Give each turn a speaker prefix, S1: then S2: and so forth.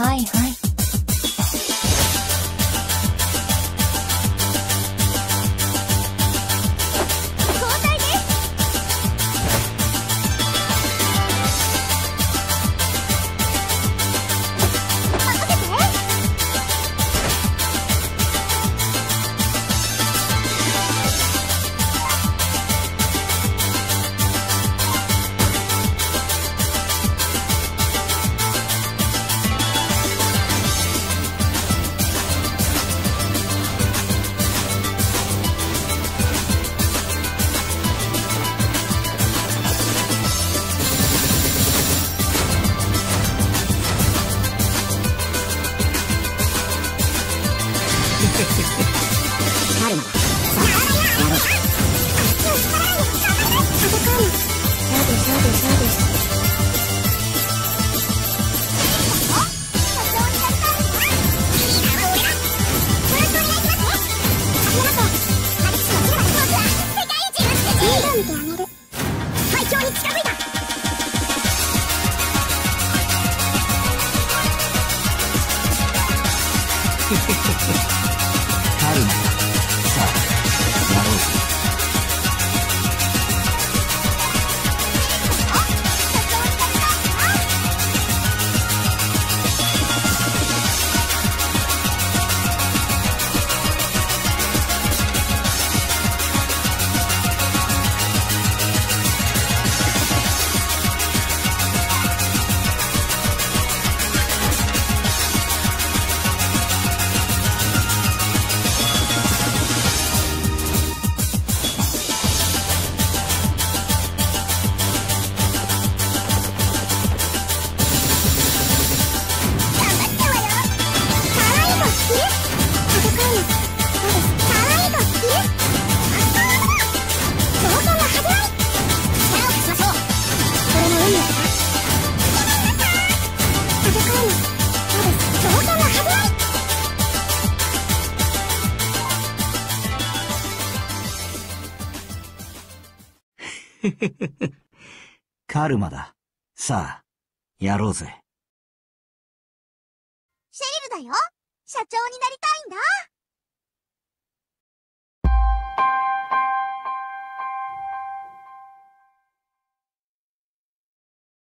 S1: はいはい。
S2: Ha ha ha ha!
S3: カルマだ。さあ、やろうぜ。
S2: シェリルだよ社長になりたいんだ